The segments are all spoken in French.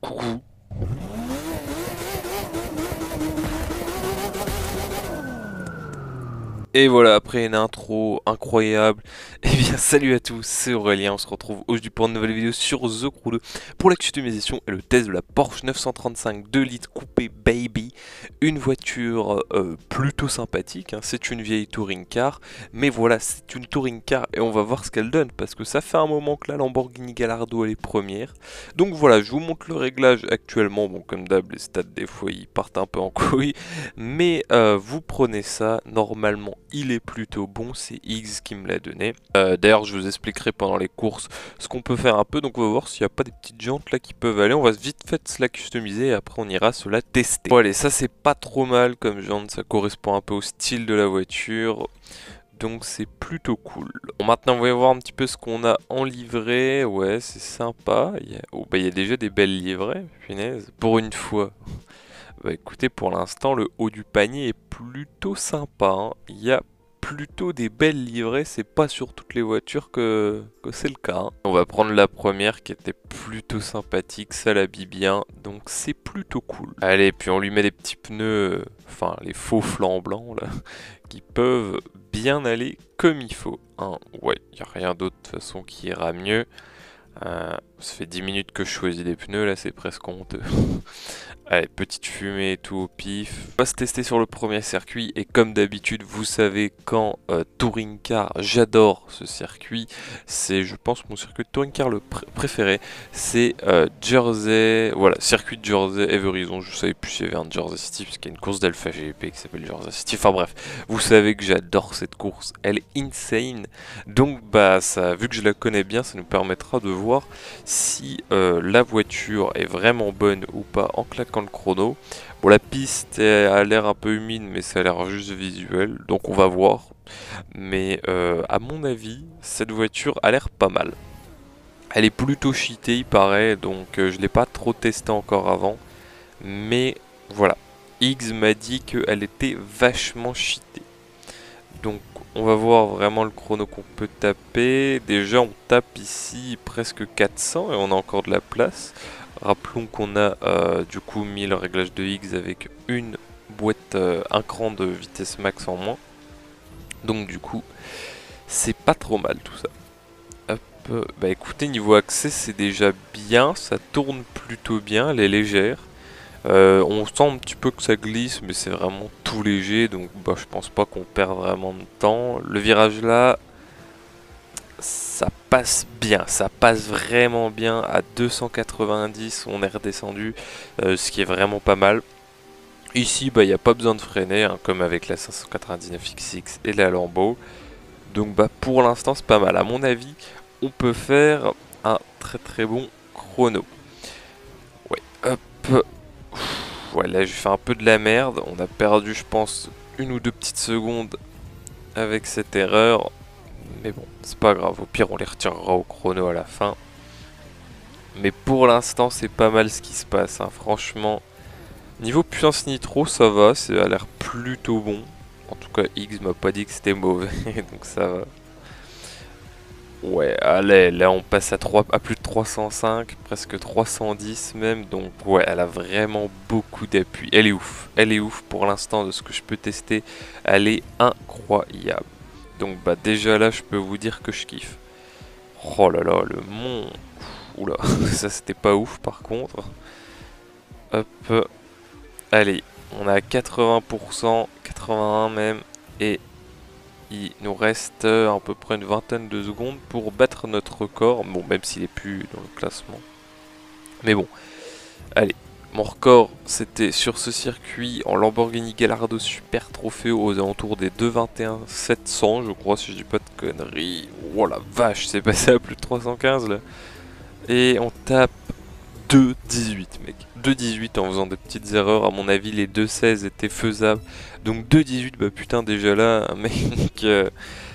Coucou. Et voilà, après une intro incroyable, et eh bien salut à tous, c'est Aurélien, on se retrouve aujourd'hui pour une nouvelle vidéo sur The Crew 2 pour la customisation et le test de la Porsche 935 2 litres coupé Baby, une voiture euh, plutôt sympathique, hein. c'est une vieille touring car, mais voilà, c'est une touring car et on va voir ce qu'elle donne parce que ça fait un moment que la Lamborghini Gallardo elle est première. Donc voilà, je vous montre le réglage actuellement, bon comme d'hab les stats des fois ils partent un peu en couille, mais euh, vous prenez ça normalement il est plutôt bon, c'est X qui me l'a donné. Euh, d'ailleurs, je vous expliquerai pendant les courses ce qu'on peut faire un peu, donc on va voir s'il n'y a pas des petites jantes là qui peuvent aller. On va vite fait se la customiser et après on ira se la tester. Bon allez, ça c'est pas trop mal comme jante, ça correspond un peu au style de la voiture. Donc c'est plutôt cool. Bon, maintenant on va voir un petit peu ce qu'on a en livret. Ouais, c'est sympa. Il y, a... Oh, bah, il y a déjà des belles livrets, punaise. Pour une fois. Bah écoutez, pour l'instant, le haut du panier est plutôt sympa. Hein. Il y a plutôt des belles livrées, c'est pas sur toutes les voitures que, c'est le cas. Hein. On va prendre la première qui était plutôt sympathique, ça l'habille bien, donc c'est plutôt cool. Allez, puis on lui met des petits pneus, enfin les faux flancs blancs là, qui peuvent bien aller comme il faut. Hein. Ouais, il a rien d'autre de toute façon qui ira mieux. Euh, ça fait 10 minutes que je choisis des pneus, là c'est presque honteux. Allez, petite fumée et tout au pif. On va se tester sur le premier circuit et comme d'habitude, vous savez quand euh, Touring Car, j'adore ce circuit. C'est, je pense, mon circuit de Touring Car le préféré. C'est euh, Jersey, voilà, circuit de Jersey Everison. Je savais plus s'il y avait un Jersey City parce qu'il y a une course d'Alpha GP qui s'appelle Jersey City. Enfin bref, vous savez que j'adore cette course. Elle est insane. Donc bah ça, vu que je la connais bien, ça nous permettra de voir si euh, la voiture est vraiment bonne ou pas en claquant le chrono. Bon, la piste a l'air un peu humide, mais ça a l'air juste visuel, donc on va voir. Mais euh, à mon avis, cette voiture a l'air pas mal. Elle est plutôt cheatée, il paraît, donc euh, je l'ai pas trop testé encore avant. Mais voilà, X m'a dit qu'elle était vachement cheatée. Donc on va voir vraiment le chrono qu'on peut taper. Déjà on tape ici presque 400 et on a encore de la place. Rappelons qu'on a euh, du coup mis le réglage de X avec une boîte, euh, un cran de vitesse max en moins. Donc du coup, c'est pas trop mal tout ça. Hop, bah écoutez, niveau accès c'est déjà bien, ça tourne plutôt bien, elle est légère. Euh, on sent un petit peu que ça glisse, mais c'est vraiment tout léger, donc bah, je pense pas qu'on perd vraiment de temps. Le virage là, ça passe bien, ça passe vraiment bien à 290, on est redescendu, euh, ce qui est vraiment pas mal. Ici, bah, il n'y a pas besoin de freiner, hein, comme avec la 599XX et la Lambo. Donc bah, pour l'instant, c'est pas mal. À mon avis, on peut faire un très très bon chrono. Ouais, hop. Ouais, là, je fais un peu de la merde. On a perdu, je pense, une ou deux petites secondes avec cette erreur. Mais bon, c'est pas grave. Au pire, on les retirera au chrono à la fin. Mais pour l'instant, c'est pas mal ce qui se passe. Hein. Franchement, niveau puissance nitro, ça va. Ça a l'air plutôt bon. En tout cas, X m'a pas dit que c'était mauvais. donc ça va. Ouais, allez, là on passe à, 3, à plus de 305, presque 310 même, donc ouais, elle a vraiment beaucoup d'appui. Elle est ouf, elle est ouf pour l'instant de ce que je peux tester, elle est incroyable. Donc bah déjà là je peux vous dire que je kiffe. Oh là là, le mont... Oula, ça c'était pas ouf par contre. Hop. Allez, on a 80%, 81 même. Et il nous reste à peu près une vingtaine de secondes pour battre notre record. Bon, même s'il est plus dans le classement. Mais bon, allez, mon record, c'était sur ce circuit en Lamborghini Gallardo Super Trophée aux alentours des 2.21 700, je crois, si je dis pas de conneries. Oh la vache, c'est passé à plus de 315 là. Et on tape 2.18, mec. 2.18 en faisant des petites erreurs. À mon avis, les 2.16 étaient faisables. Donc 2.18, bah putain, déjà là, mec, euh,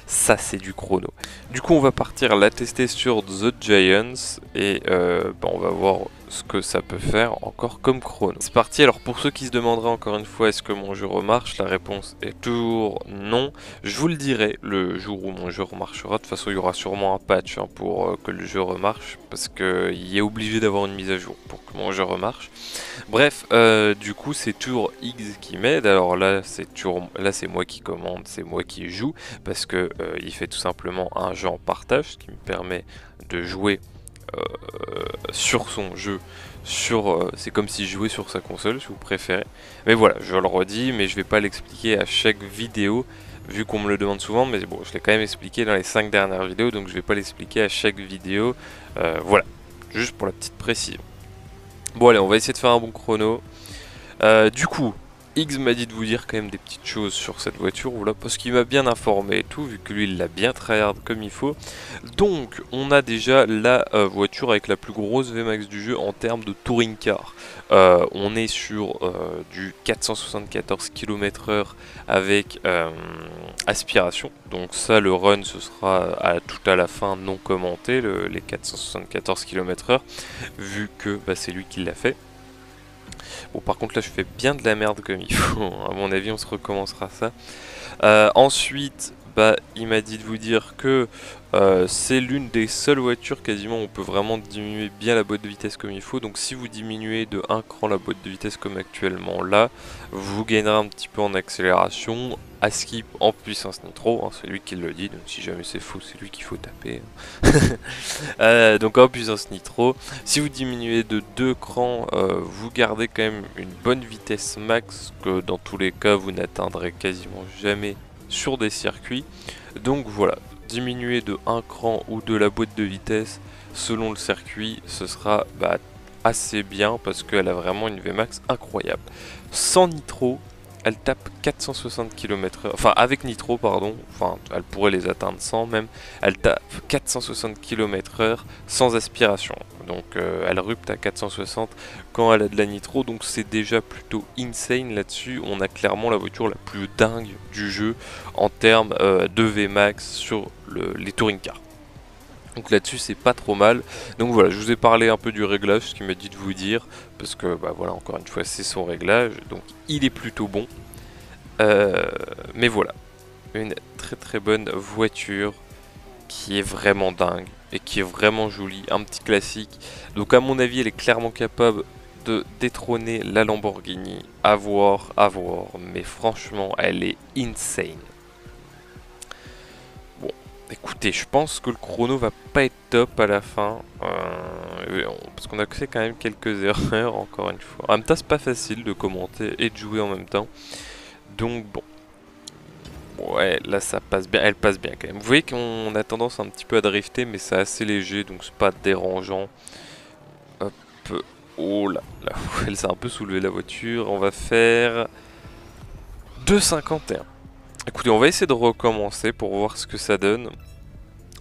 ça c'est du chrono. Du coup, on va partir la tester sur The Giants. Et euh, bah, on va voir ce que ça peut faire encore comme chrono. C'est parti, alors pour ceux qui se demanderaient encore une fois est-ce que mon jeu remarche, la réponse est toujours non. Je vous le dirai le jour où mon jeu remarchera, de toute façon il y aura sûrement un patch hein, pour euh, que le jeu remarche, parce qu'il est obligé d'avoir une mise à jour pour que mon jeu remarche. Bref, euh, du coup c'est toujours X qui m'aide, alors là c'est là moi qui commande, c'est moi qui joue, parce que euh, il fait tout simplement un jeu en partage, ce qui me permet de jouer sur son jeu, sur euh, c'est comme si je jouais sur sa console si vous préférez. Mais voilà, je le redis, mais je vais pas l'expliquer à chaque vidéo vu qu'on me le demande souvent, mais bon, je l'ai quand même expliqué dans les 5 dernières vidéos, donc je vais pas l'expliquer à chaque vidéo. Euh, voilà, juste pour la petite précision. Bon allez, on va essayer de faire un bon chrono. du coup, X m'a dit de vous dire quand même des petites choses sur cette voiture, voilà, parce qu'il m'a bien informé et tout, vu que lui il l'a bien tryhard comme il faut. Donc on a déjà la euh, voiture avec la plus grosse VMAX du jeu en termes de touring car. Euh, on est sur euh, du 474 km/h avec aspiration, donc ça le run ce sera tout à la fin non commenté, les 474 km/h, vu que bah, c'est lui qui l'a fait. Bon, par contre, là, je fais bien de la merde comme il faut. à mon avis, on se recommencera ça. Euh, ensuite, bah, il m'a dit de vous dire que euh, c'est l'une des seules voitures quasiment où on peut vraiment diminuer bien la boîte de vitesse comme il faut. Donc si vous diminuez de 1 cran la boîte de vitesse comme actuellement là, vous gagnerez un petit peu en accélération. À skip en puissance nitro, hein, c'est lui qui le dit, donc si jamais c'est faux, c'est lui qu'il faut taper. Euh, donc en puissance nitro, si vous diminuez de 2 crans, euh, vous gardez quand même une bonne vitesse max, que dans tous les cas vous n'atteindrez quasiment jamais sur des circuits. Donc voilà, diminuer de 1 cran ou de la boîte de vitesse selon le circuit, ce sera bah, assez bien parce qu'elle a vraiment une Vmax incroyable. Sans nitro, elle tape 460 km/h, enfin avec nitro pardon, enfin elle pourrait les atteindre sans même, elle tape 460 km/h sans aspiration. Donc euh, elle rupte à 460 quand elle a de la nitro, donc c'est déjà plutôt insane là-dessus. On a clairement la voiture la plus dingue du jeu en termes euh, de Vmax sur les touring cars. Donc là-dessus c'est pas trop mal. Donc voilà, je vous ai parlé un peu du réglage, ce qu'il m'a dit de vous dire, parce que bah voilà, encore une fois c'est son réglage, donc il est plutôt bon. Euh, mais voilà, une très très bonne voiture qui est vraiment dingue et qui est vraiment jolie, un petit classique. Donc à mon avis elle est clairement capable de détrôner la Lamborghini, à voir, à voir, mais franchement elle est insane. Écoutez, je pense que le chrono va pas être top à la fin. Euh, parce qu'on a fait quand même quelques erreurs, encore une fois. En même temps, c'est pas facile de commenter et de jouer en même temps. Donc bon. Ouais, là ça passe bien, elle passe bien quand même. Vous voyez qu'on a tendance un petit peu à drifter, mais c'est assez léger, donc c'est pas dérangeant. Hop, oh là, là, elle s'est un peu soulevée la voiture. On va faire 2,51. Écoutez, on va essayer de recommencer pour voir ce que ça donne.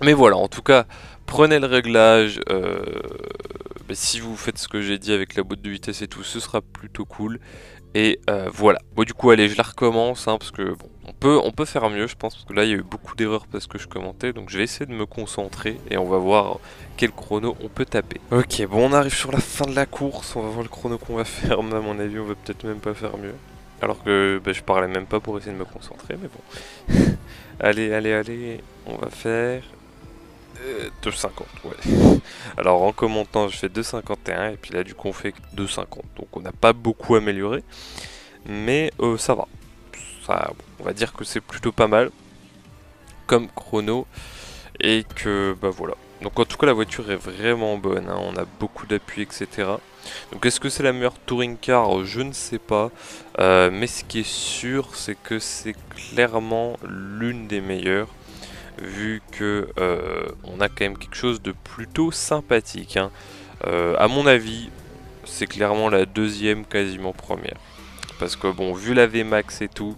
Mais voilà, en tout cas, prenez le réglage. Euh, si vous faites ce que j'ai dit avec la boîte de vitesse et tout, ce sera plutôt cool. Et euh, voilà. Bon, du coup, allez, je la recommence, hein, parce que bon, on peut, on peut faire mieux, je pense, parce que là, il y a eu beaucoup d'erreurs parce que je commentais. Donc, je vais essayer de me concentrer et on va voir quel chrono on peut taper. Ok, bon, on arrive sur la fin de la course. On va voir le chrono qu'on va faire. Mais à mon avis, on va peut-être même pas faire mieux. Alors que bah, je parlais même pas pour essayer de me concentrer, mais bon. allez, allez, allez, on va faire... 2,50, euh, ouais. Alors en commentant, je fais 2,51 et puis là du coup on fait 2,50. Donc on n'a pas beaucoup amélioré, mais euh, ça va. Ça, on va dire que c'est plutôt pas mal comme chrono et que bah voilà. Donc en tout cas la voiture est vraiment bonne, hein. on a beaucoup d'appui etc. Donc est-ce que c'est la meilleure touring car? Je ne sais pas. Euh, mais ce qui est sûr c'est que c'est clairement l'une des meilleures. Vu que euh, on a quand même quelque chose de plutôt sympathique. Hein. Euh, à mon avis c'est clairement la deuxième quasiment première. Parce que bon vu la VMAX et tout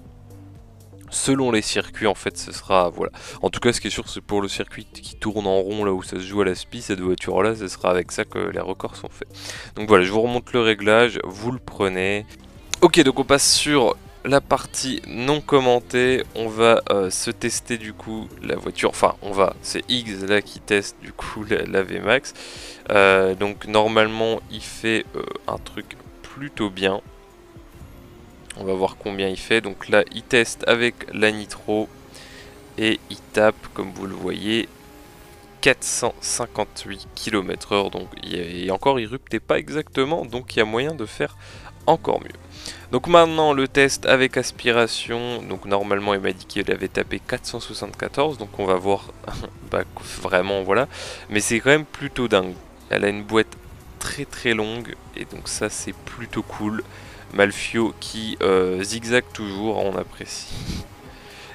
selon les circuits en fait ce sera voilà en tout cas ce qui est sûr c'est pour le circuit qui tourne en rond là où ça se joue à la spi cette voiture là ce sera avec ça que les records sont faits donc voilà je vous remonte le réglage vous le prenez ok donc on passe sur la partie non commentée, on va euh, se tester du coup la voiture. Enfin, on va, c'est X là qui teste du coup la, VMAX. Euh, donc normalement, il fait euh, un truc plutôt bien. On va voir combien il fait. Donc là, il teste avec la nitro et il tape, comme vous le voyez, 458 km/h. Donc, et encore, il ruptait pas exactement. Donc, il y a moyen de faire encore mieux. Donc maintenant le test avec aspiration, donc normalement il m'a dit qu'il avait tapé 474, donc on va voir bah, vraiment voilà, mais c'est quand même plutôt dingue. Elle a une boîte très très longue et donc ça c'est plutôt cool. Malfio qui euh, zigzague toujours, on apprécie.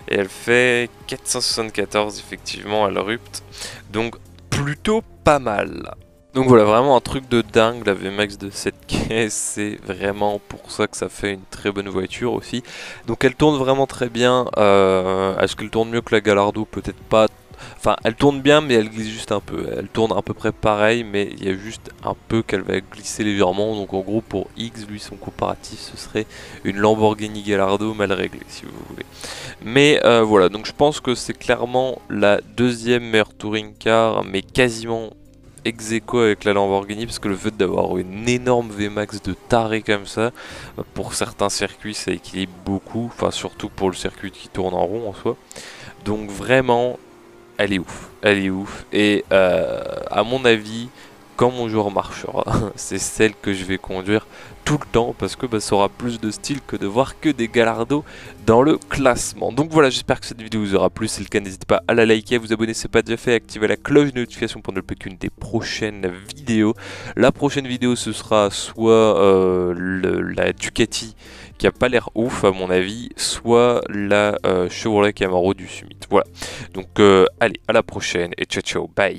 Et elle fait 474 effectivement, elle rupte, donc plutôt pas mal. Donc voilà, vraiment un truc de dingue, la VMAX de cette caisse, c'est vraiment pour ça que ça fait une très bonne voiture aussi. Donc elle tourne vraiment très bien, euh, est-ce qu'elle tourne mieux que la Gallardo? Peut-être pas, enfin elle tourne bien mais elle glisse juste un peu, elle tourne à peu près pareil mais il y a juste un peu qu'elle va glisser légèrement, donc en gros pour X, lui son comparatif ce serait une Lamborghini Gallardo mal réglée si vous voulez. Mais euh, voilà, donc je pense que c'est clairement la deuxième meilleure touring car mais quasiment ex avec la Lamborghini parce que le fait d'avoir une énorme VMAX de taré comme ça, pour certains circuits ça équilibre beaucoup, enfin surtout pour le circuit qui tourne en rond en soi. Donc vraiment, elle est ouf, elle est ouf. Et euh, à mon avis, quand mon joueur marchera, c'est celle que je vais conduire tout le temps parce que bah, ça aura plus de style que de voir que des galardos dans le classement. Donc voilà, j'espère que cette vidéo vous aura plu. Si c'est le cas, n'hésitez pas à la liker, à vous abonner si ce n'est pas déjà fait, à activer la cloche de notification pour ne plus qu'une des prochaines vidéos. La prochaine vidéo, ce sera soit euh, la Ducati qui a pas l'air ouf à mon avis, soit la euh, Chevrolet Camaro du Summit. Voilà. Donc euh, allez, à la prochaine et ciao ciao, bye